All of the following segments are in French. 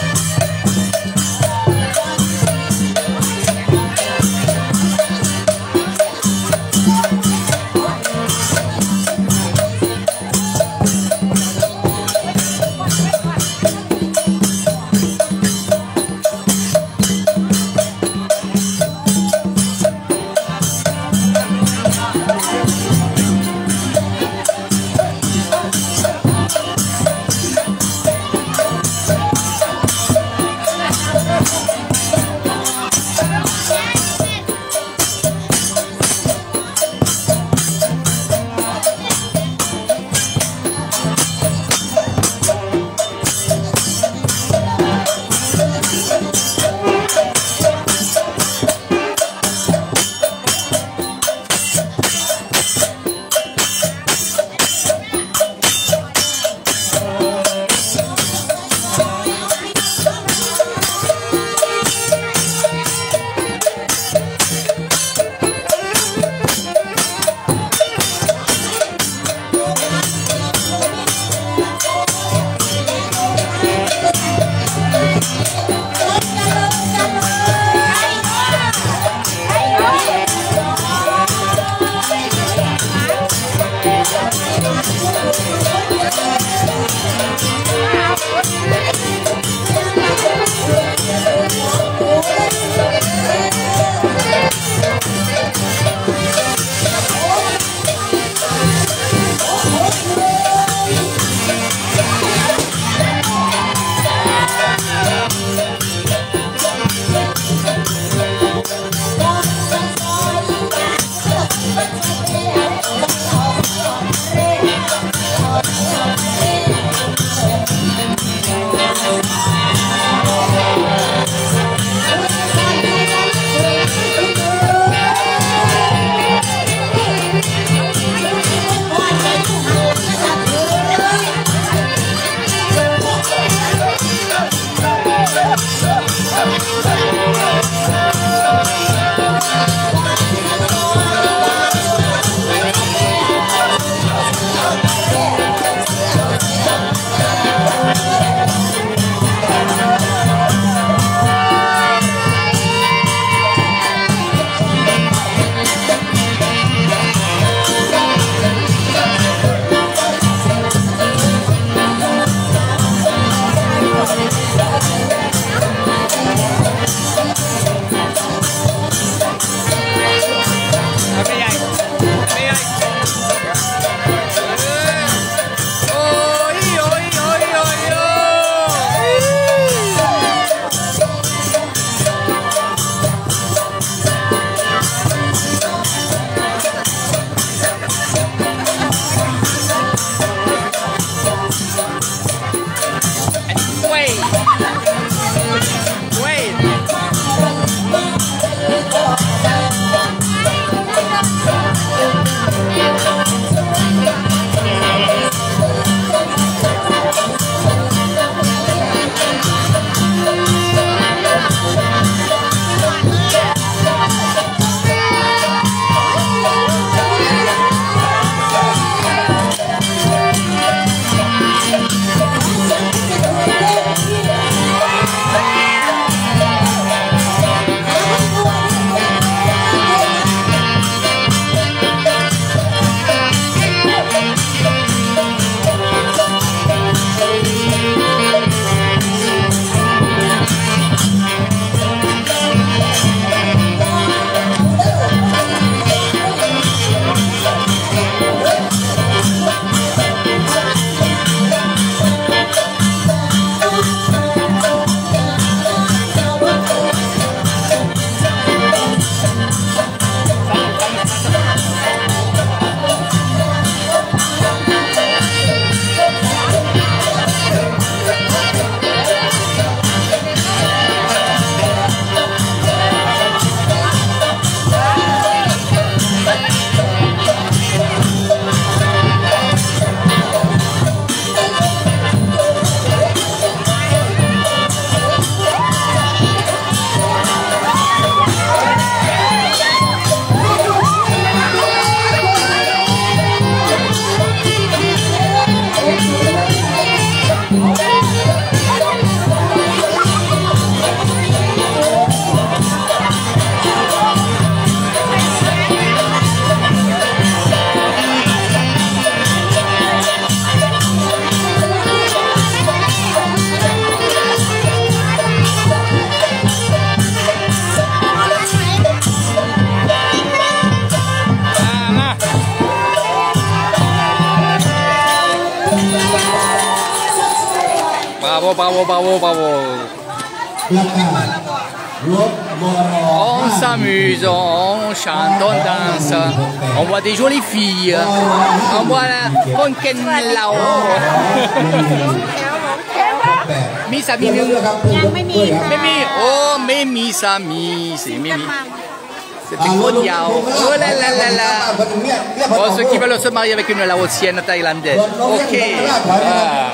Yeah. bravo, bravo, bravo, bravo. แล้วก็รถมอรอ On s'amuse, on chante, on danse, on voit des jolies filles, on voit la Konken Lao. แปด Mi sa mi เรื่องครับ ยังไม่มี Mimi, oh, Mimi sa mi, c'est Mimi. C'était trop diao. Oh là là là là. Oh, ceux qui veulent se marier avec une Laotienne thaïlandaise. Ok. Ah.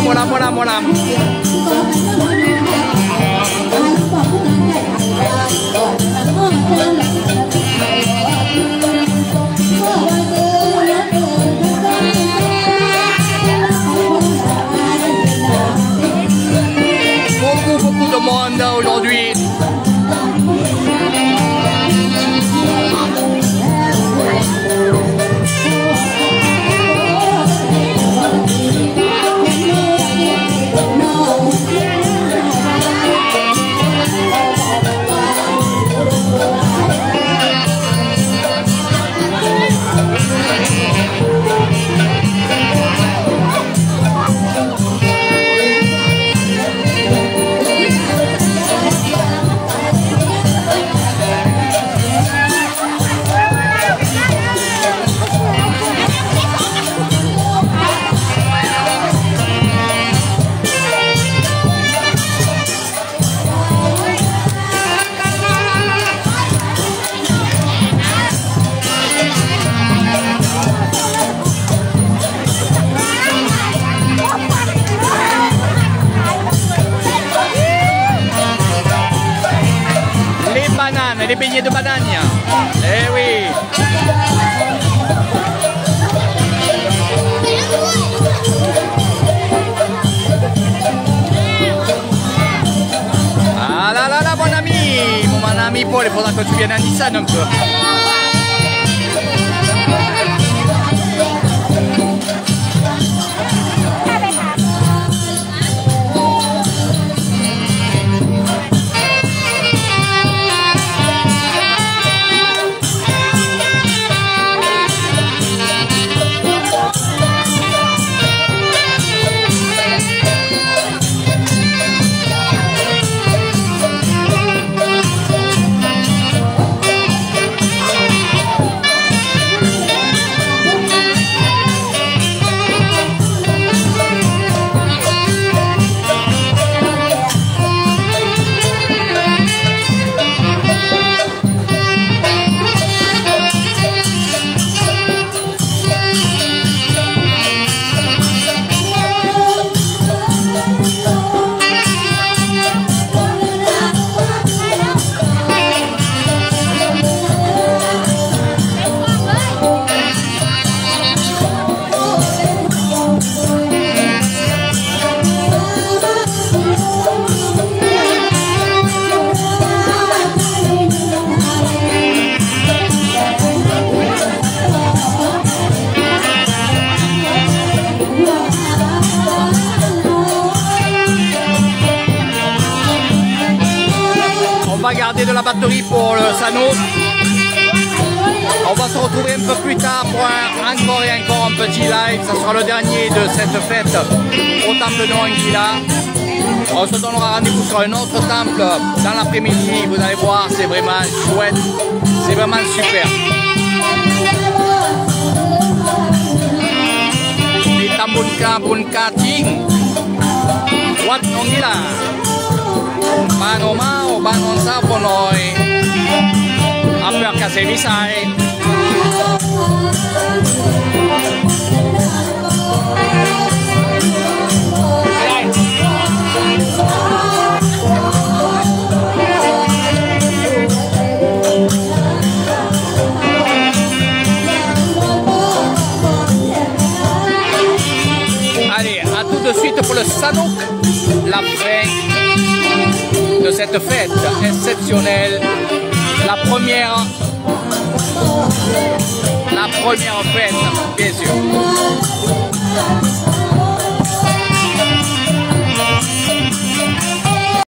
moramos, moramos, moramos. Les beignets de banane. Eh oui. Ah là là là, mon ami, mon ami Paul, il faudra que tu viennes à Nissan un peu. Pour le Sanouk. On va se retrouver un peu plus tard pour encore et encore un petit live. Ça sera le dernier de cette fête au temple de Anguilla. On se donnera rendez-vous sur un autre temple dans l'après-midi. Vous allez voir, c'est vraiment chouette. C'est vraiment super. Bunka Ting Wat Bang Omao, eh. eh. Allez, à tout de suite pour le Sanouk, la vraie de cette fête exceptionnelle, la première, la première fête, bien sûr.